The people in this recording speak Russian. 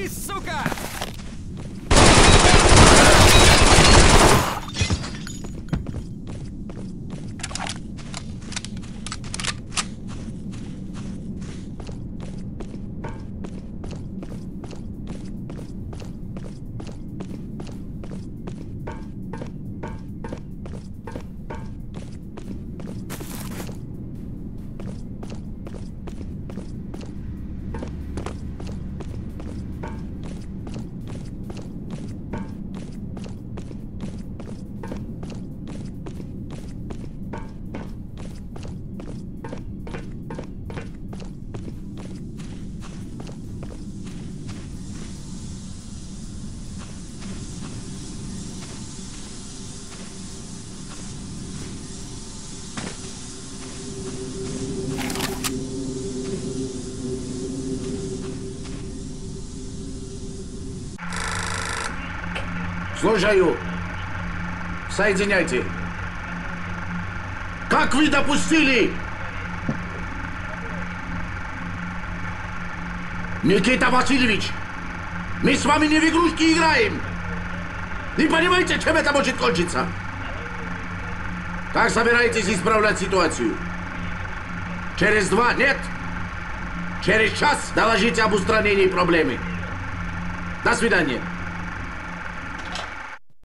Держись, сука! Слушаю. Соединяйте. Как вы допустили? Никита Васильевич, мы с вами не в игрушки играем. Не понимаете, чем это может кончиться? Как собираетесь исправлять ситуацию? Через два? Нет? Через час доложите об устранении проблемы. До свидания.